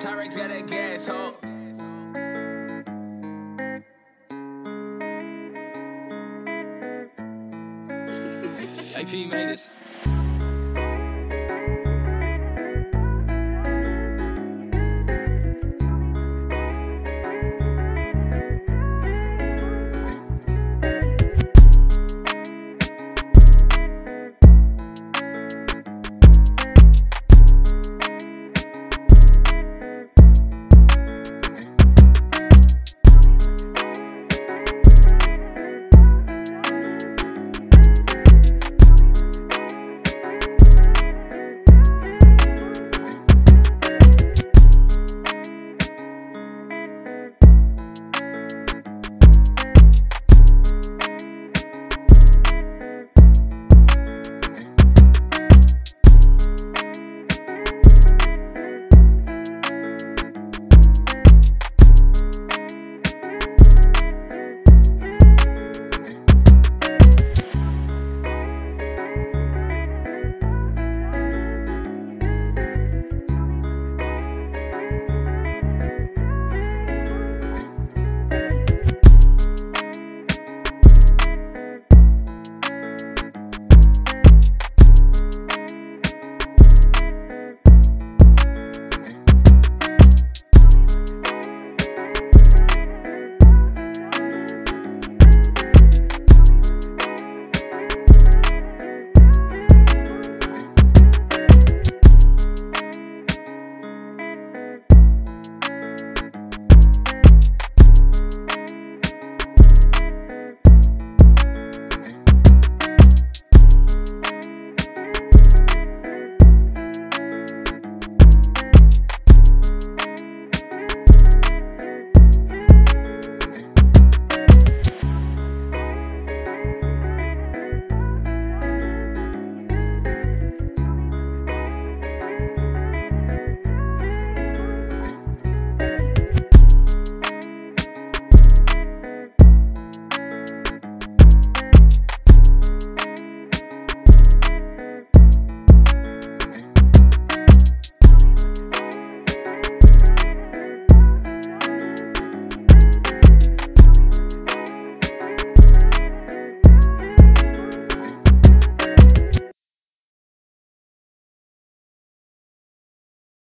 Tyrex got that gas, ho. AP made this.